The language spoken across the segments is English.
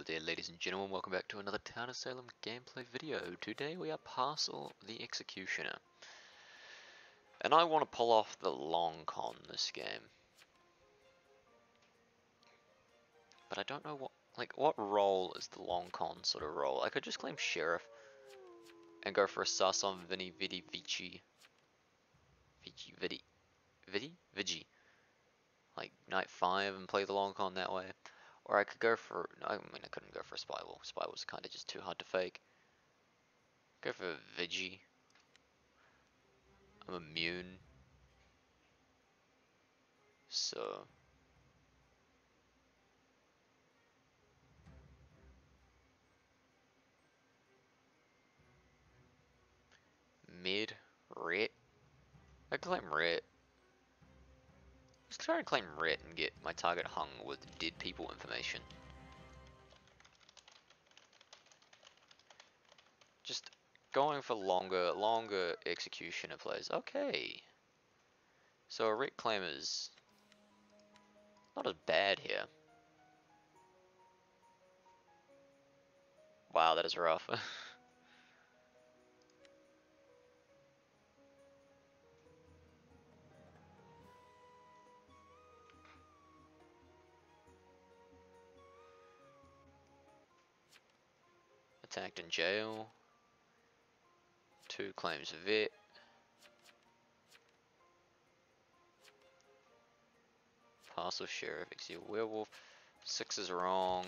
Hello there ladies and gentlemen, welcome back to another Town of Salem gameplay video. Today we are Parcel the Executioner. And I want to pull off the long con this game. But I don't know what, like, what role is the long con sort of role? I could just claim Sheriff and go for a sus on Vinny Vidi Vici. Vici, Vidi, Vidi? Vigi. Like, Night 5 and play the long con that way. Or I could go for, I mean I couldn't go for a Spy Wall. Spy Wall's kind of just too hard to fake. Go for a Vigi. I'm immune. So. Mid, ret. I claim ret. Let's try and claim ret and get my target hung with dead people information. Just going for longer, longer executioner plays. Okay. So a ret claim is not as bad here. Wow, that is rough. in jail. Two claims of it. Parcel sheriff, execute werewolf. Six is wrong.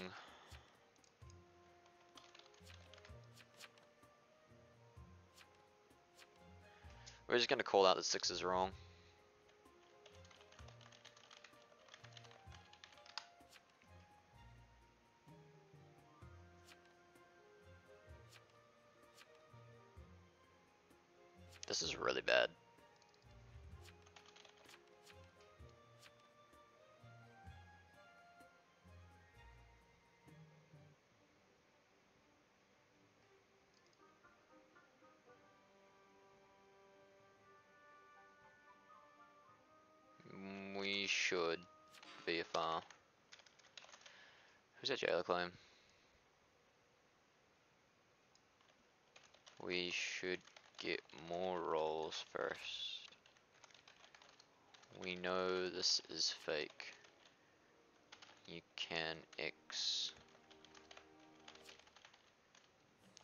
We're just gonna call out that six is wrong. This is really bad. Mm, We should VFR. Who's that jailer claim? We should get more rolls first. We know this is fake. You can X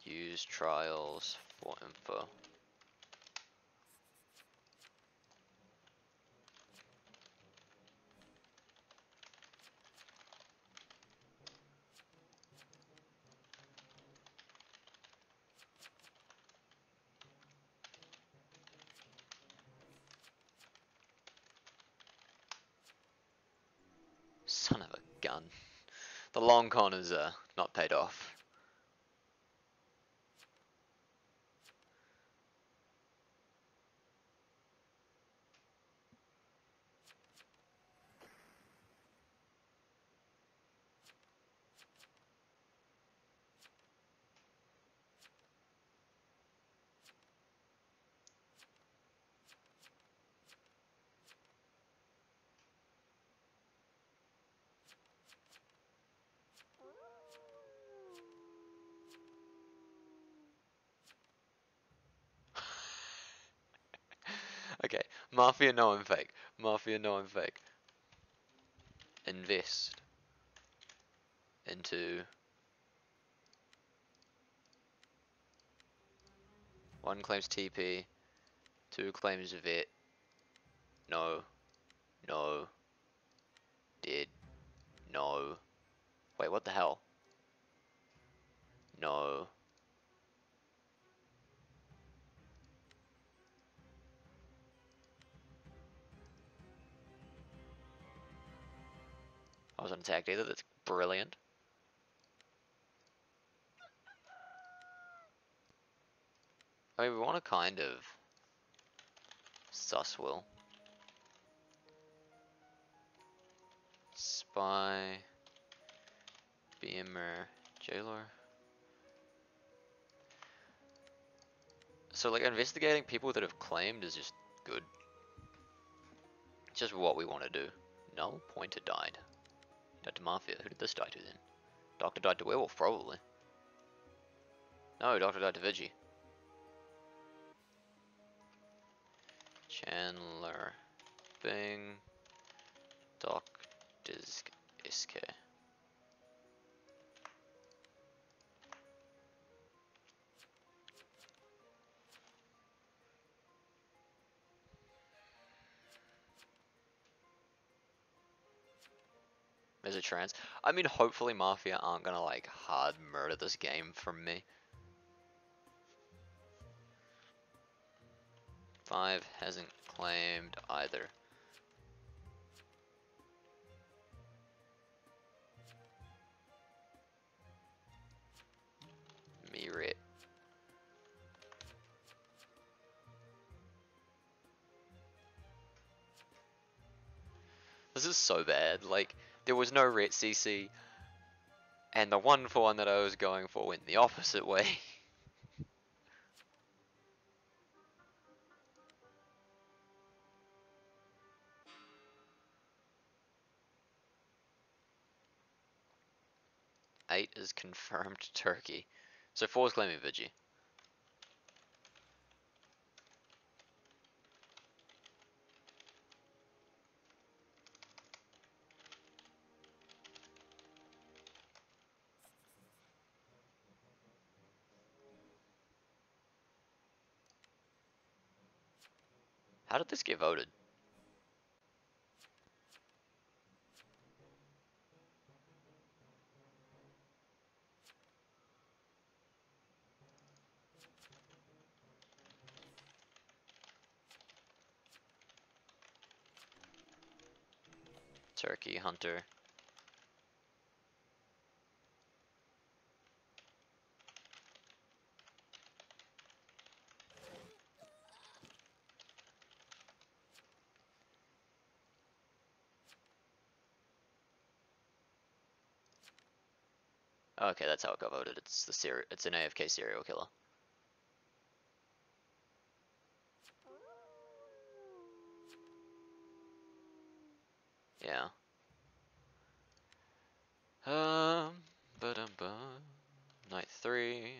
use trials for info. Son of a gun. The long con is uh, not paid off. Okay, Mafia no I'm fake. Mafia no I'm fake. Invest into one claims TP, two claims vet. No, no, dead, no. Wait, what the hell? No. I wasn't attacked either, that's brilliant. I mean, we want to kind of sus will. Spy, BMer, jailer. So like investigating people that have claimed is just good. It's just what we want to do. No, pointer died. To Mafia. Who did this die to then? Doctor died to werewolf, probably. No, Doctor died to Vigi. Chandler, Bing, Doc, Disc, SK. I mean, hopefully Mafia aren't gonna like hard murder this game from me. Five hasn't claimed either. Me ret. This is so bad. Like, there was no ret CC, and the one for one that I was going for went the opposite way. Eight is confirmed Turkey. So four is claiming Vigi. How did this get voted? Turkey Hunter. Okay, that's how it got voted. It's the ser it's an AFK serial killer. Yeah. Um, but um, night three.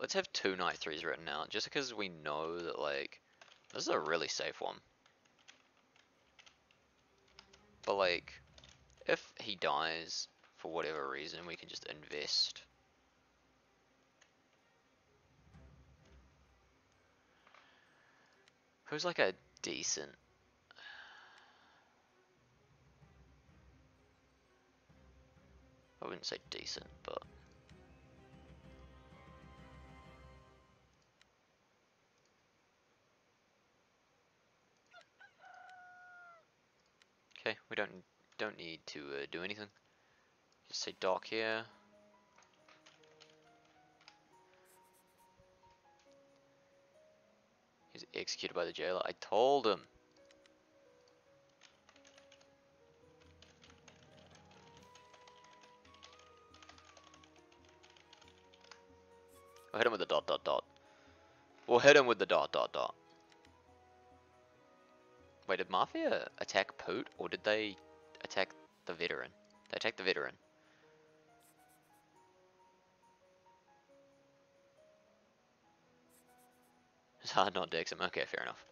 Let's have two night threes written out, just because we know that like this is a really safe one. But like, if he dies for whatever reason, we can just invest. Who's like a decent I wouldn't say decent, but Okay, we don't don't need to uh, do anything. Just say dock here. He's executed by the jailer. I told him. We'll hit him with the dot dot dot. We'll hit him with the dot dot dot. Wait, did Mafia attack Poot or did they attack the veteran? They attacked the veteran. Hard not him. Okay, fair enough.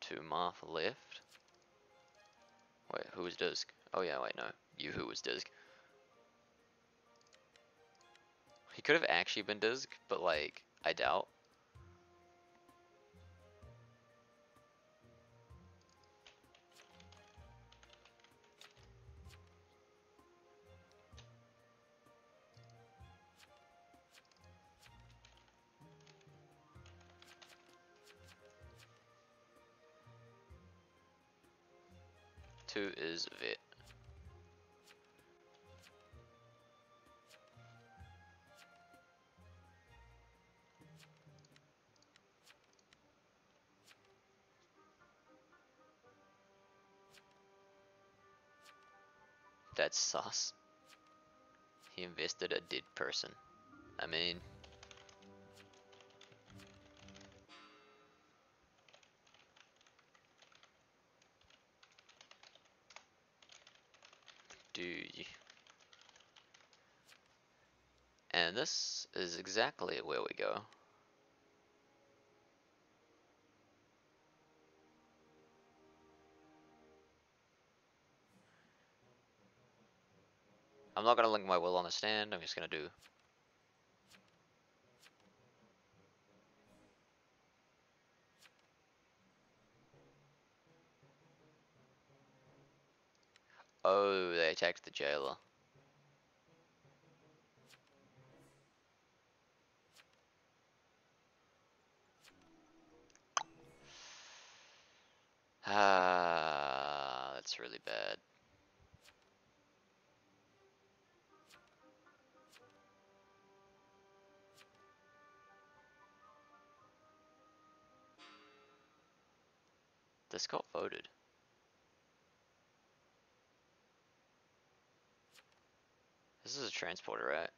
Two Martha left. Wait, who was Disc? Oh yeah, wait, no. You who was Disc. He could have actually been Disc, but like, I doubt. Two is Vet. That's sus. He invested a dead person. I mean... And this is exactly where we go. I'm not going to link my will on the stand, I'm just going to do Oh, they attacked the jailer. Ah, that's really bad. This got voted. This is a transporter, right?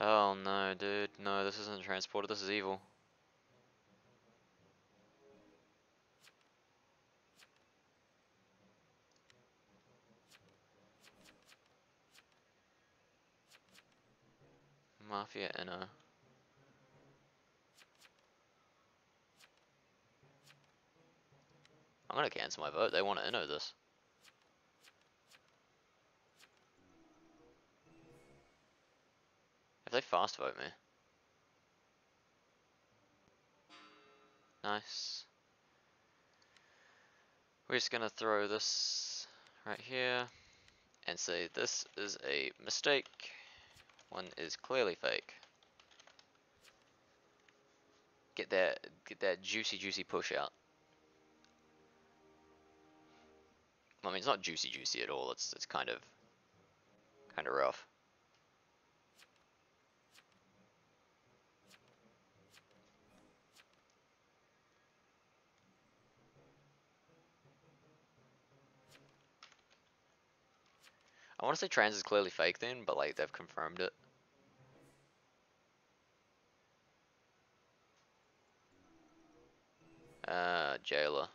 Oh no, dude. No, this isn't a transporter. This is evil. Mafia Inno. I'm gonna cancel my vote. They want to Inno this. If they fast vote me. Nice. We're just gonna throw this right here and say this is a mistake. One is clearly fake. Get that get that juicy juicy push out. I mean, it's not juicy juicy at all. It's it's kind of kind of rough. I want to say trans is clearly fake then, but like they've confirmed it. Uh, jailer.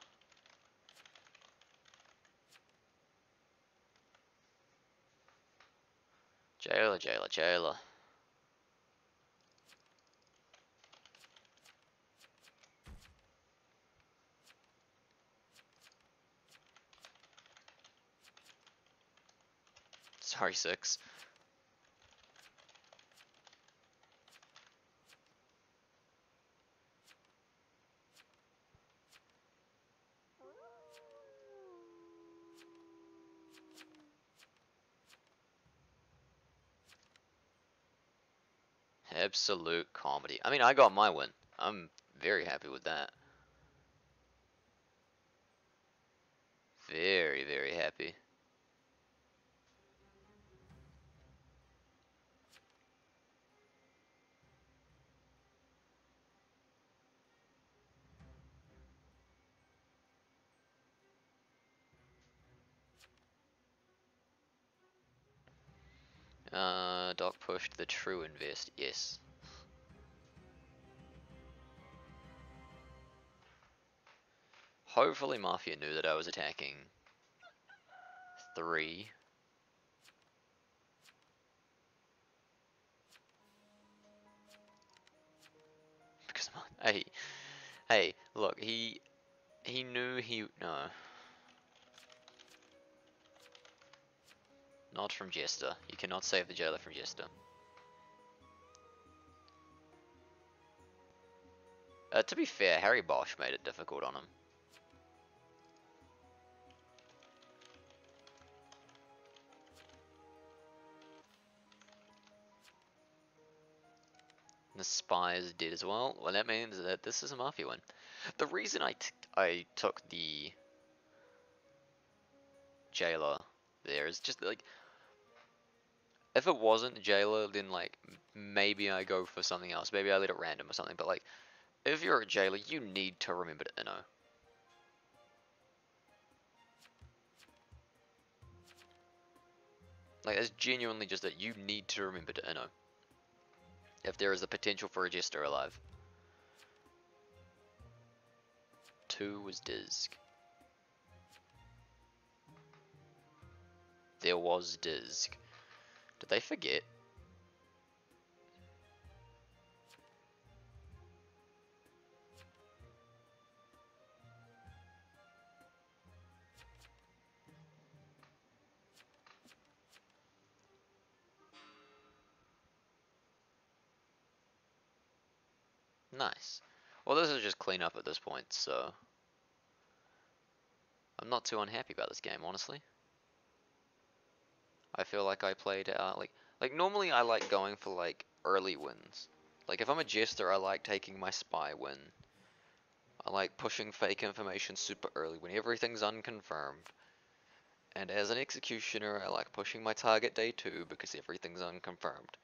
Jailer, jailer, jailer. Sorry, six. Absolute comedy. I mean, I got my win. I'm very happy with that. Very, very happy. Uh, Doc pushed the true invest, yes. Hopefully Mafia knew that I was attacking three. Because, hey, hey, look, he, he knew he, no. Not from Jester. You cannot save the jailer from Jester. Uh, to be fair, Harry Bosch made it difficult on him. The spy is dead as well. Well, that means that this is a Mafia one. The reason I, I took the jailer there is just like if it wasn't jailer, then like maybe I go for something else. Maybe I let it random or something. But like, if you're a jailer, you need to remember to Inno. Like, it's genuinely just that you need to remember to Inno. If there is a potential for a Jester alive. 2 was Disc. There was Disc. Did they forget? Nice. Well, this is just cleanup at this point, so... I'm not too unhappy about this game, honestly. I feel like I played, uh, like, like normally I like going for, like, early wins. Like, if I'm a jester, I like taking my spy win. I like pushing fake information super early when everything's unconfirmed. And as an executioner, I like pushing my target day 2 because everything's unconfirmed.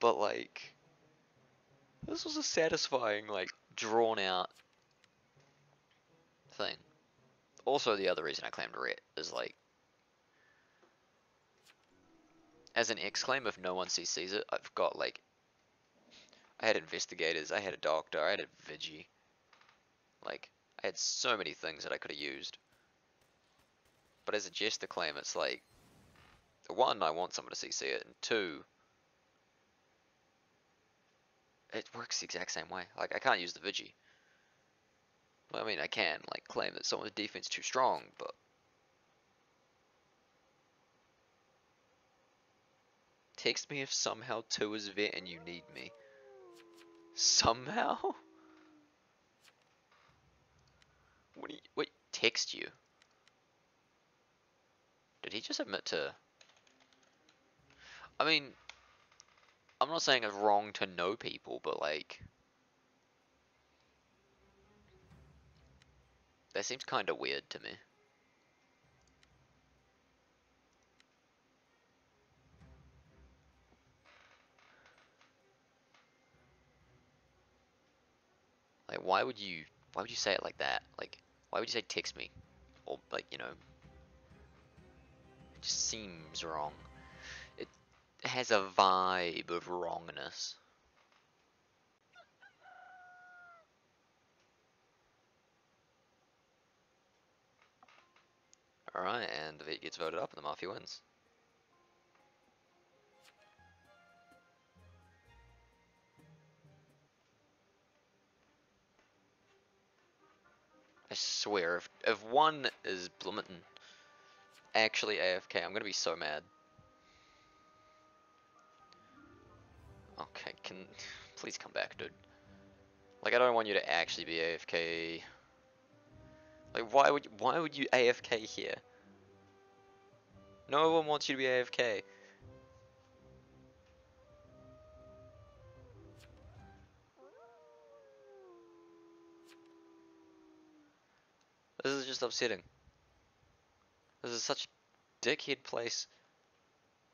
But, like, this was a satisfying, like, drawn out thing. Also, the other reason I claimed Ret is like, as an exclaim, if no one CCs it, I've got like, I had investigators, I had a doctor, I had a Vigi. Like, I had so many things that I could have used. But as a jester claim, it's like, one, I want someone to CC it, and two, it works the exact same way. Like, I can't use the Vigi. Well, I mean, I can, like, claim that someone's defense is too strong, but... Text me if somehow 2 is vet and you need me. Somehow? What you... Wait, text you? Did he just admit to... I mean, I'm not saying it's wrong to know people, but like... That seems kind of weird to me. Like, why would you, why would you say it like that? Like, why would you say text me? Or, like, you know, it just seems wrong It has a vibe of wrongness. Alright, and it gets voted up and the Mafia wins. I swear, if, if one is Bloomington actually AFK, I'm gonna be so mad. Okay, can please come back, dude. Like I don't want you to actually be AFK. Like why would why would you AFK here? No one wants you to be AFK. This is just upsetting. This is such a dickhead place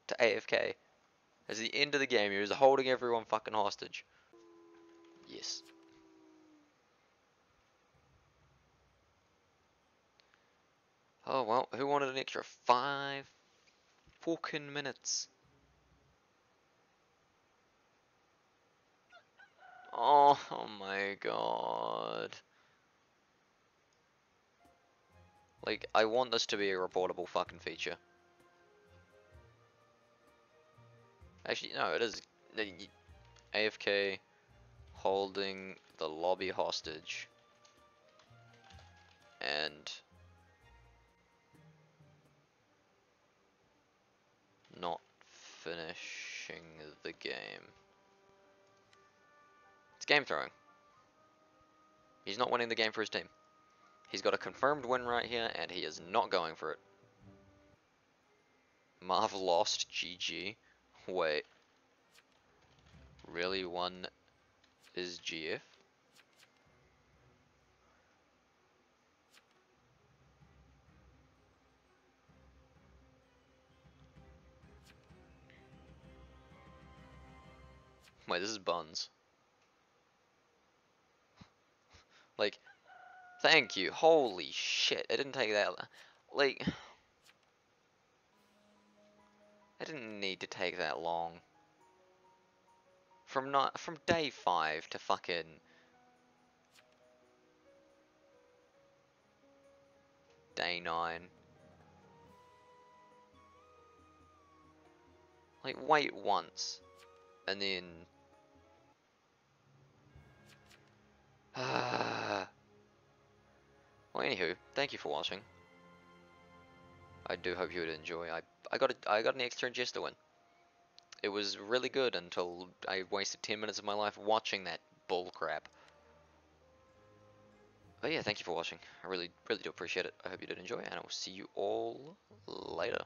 to AFK. As the end of the game, he was holding everyone fucking hostage. Yes. Oh well, who wanted an extra five fucking minutes? Oh, oh my god. Like, I want this to be a reportable fucking feature. Actually, no, it is AFK holding the lobby hostage and not finishing the game. It's game throwing. He's not winning the game for his team. He's got a confirmed win right here, and he is not going for it. Marv lost, GG. Wait. Really one is GF? Wait, this is buns. like, Thank you. Holy shit. It didn't take that long. Like... I didn't need to take that long. From not from day five to fucking day nine. Like wait once and then well, anywho, thank you for watching. I do hope you would enjoy. I I got a, I got an extra Jester win. It was really good until I wasted 10 minutes of my life watching that bull crap. But yeah, thank you for watching. I really, really do appreciate it. I hope you did enjoy, and I will see you all later.